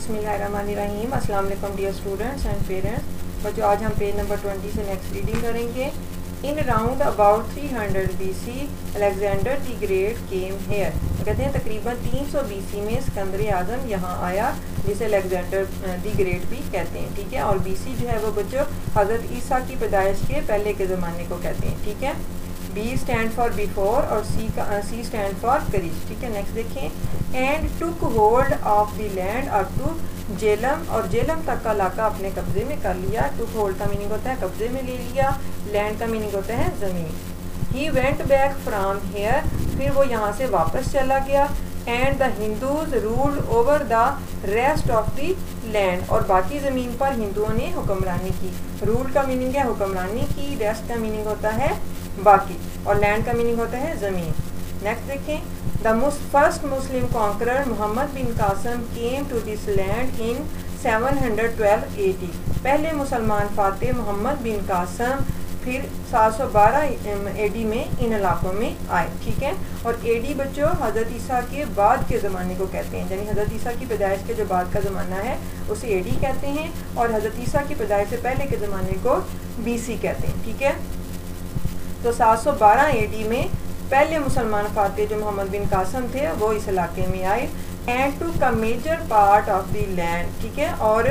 बिस्मिल्लाहिर्रहमानिर्रहीम अस्सलाम वालेकुम डियर स्टूडेंट्स एंड पेरेंट्स बच्चों आज हम पेज नंबर 20 से नेक्स्ट रीडिंग करेंगे in round about 300 BC Alexander the great came here कहते हैं तकरीबन 300 बीसी में सिकंदर आज़म यहाँ आया, जिसे अलेक्जेंडर दी ग्रेट भी कहते हैं, ठीक है? और बीसी जो है वो बच्चों हज़रत ईसा की पैदाइश के पहले के ज़माने को कहते हैं, ठीक है? बी स्टैंड फॉर बिफोर और सी का सी स्टैंड फॉर करीज ठीक है? नेक्स्ट देखें and took hold of the land और टू जेलम और जेलम तक का इलाका अपने कब्जे में कर लिया। टुक होल्ड का मीनिंग होता है कब्जे में ले लिया। लैंड का मीनिंग होता है ज़मीन। He went back from here फिर वो यहाँ से वापस चला गया। And the Hindus ruled over the rest of the land और बाकी ज़मीन पर हिंदुओं ने हुक्मरानी की। रूल का मीनिंग है हुक्मरानी की। रेस्ट का मीनिंग होता है बाकी। और लैंड का मीनिंग होता है ज़मीन। नेक्स्ट देखें the first Muslim conqueror Mohammad bin Qasim came to this land in 712 AD पहले मुसलमान फाते मोहम्मद बिन कासम फिर 712 एडी में इन इलाकों में आए, ठीक है? और एडी बच्चों, हज़रत ईसा के बाद के ज़माने को कहते हैं। यानी हज़रत ईसा की पैदाइश के जो बाद का ज़माना है, उसे एडी कहते हैं। और हज़रत ईसा की पैदाइश से पहले के ज़माने को बीसी कहते हैं, ठीक है? तो 712 एडी में पहले मुसलमान फाते जो मोहम्मद बिन कासम थे, वो इस इलाके में आए एंड टू का major part of the land ठीक है? और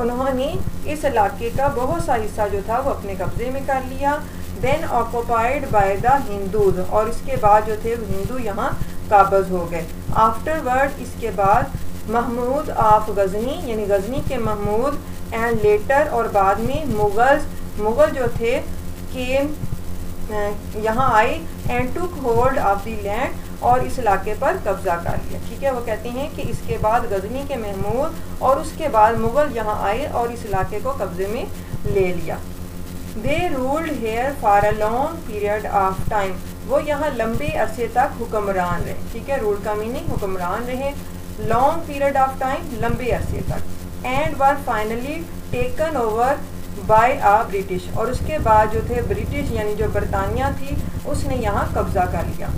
उन्होंने इस इलाके का बहुत सा हिस्सा जो था, वो अपने कब्जे में कर लिया then occupied by the Hindus और इसके बाद जो थे हिंदू यहाँ काबज हो गए। आफ्टरवर्ड इसके बाद महमूद ऑफ़ गजनी, यानी गजनी के महमूद एंड लेटर और बाद में मुगल मुगल जो थे के यहाँ आए and took hold of the land और इस इलाके पर कब्जा कर लिया। ठीक है? वो कहते हैं कि इसके बाद गजनी के महमूद और उसके बाद मुग़ल यहाँ आए और इस इलाके को कब्जे में ले लिया। They ruled here for a long period of time वो यहाँ लंबे अरसे तक हुक्मरान रहे। ठीक है? रूल का मीनिंग हुक्मरान रहे। लॉन्ग पीरियड ऑफ़ टाइम लंबे अरसे तक। And were finally taken over by a British और उसके बाद जो थे ब्रिटिश यानी जो बरतानिया थी, उसने यहाँ कब्जा कर लिया।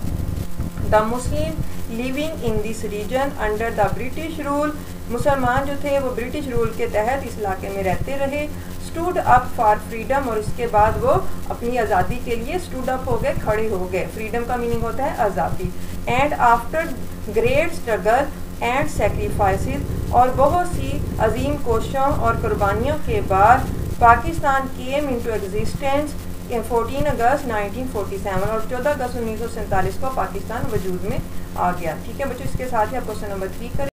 The Muslim living in this region under the British rule मुसलमान जो थे वो ब्रिटिश रूल के तहत इस इलाके में रहते रहे स्टूड अप फॉर फ्रीडम और इसके बाद वो अपनी आज़ादी के लिए स्टूड अप हो गए, खड़े हो गए। फ्रीडम का मीनिंग होता है आज़ादी। And after great struggle and sacrifice और बहुत सी अजीम कोशों और कुर्बानियों के बाद Pakistan came into existence 14 August 1947 और 14 अगस्त उन्नीस सौ सैंतालीस को पाकिस्तान वजूद में आ गया। ठीक है बच्चों, इसके साथ ही आप क्वेश्चन नंबर थ्री करें।